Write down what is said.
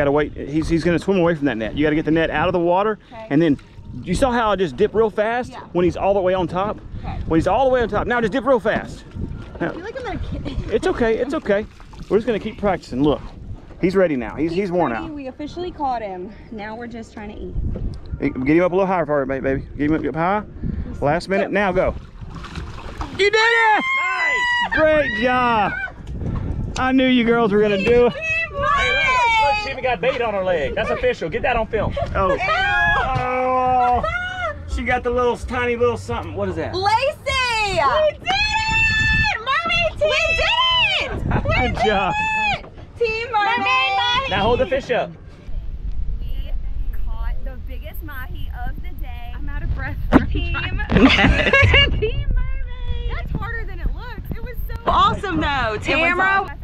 Gotta wait. He's, he's gonna swim away from that net. You gotta get the net out of the water Okay. and then you saw how I just dip real fast Yeah. when he's all the way on top? Okay. When he's all the way on top. Now just dip real fast. I feel like I'm gonna. It's okay, it's okay. We're just gonna keep practicing. Look, he's ready now. He's, he's worn out. We officially caught him. Now we're just trying to eat. Get him up a little higher for it, ba- baby. Get him up high. Last minute, now go. You did it! Nice! Great job. I knew you girls were gonna do it. Hey, look, look, she even got bait on her leg. That's official. Get that on film. Oh. oh. She got the little tiny little something. What is that? Lacey! We did it! Mermaid team! We did it! Good job. Team Mermaid! Now hold the fish up. We caught the biggest mahi of the day. I'm out of breath. Team. Team Mermaid. That's harder than it looks. It was so Awesome though, Tamra.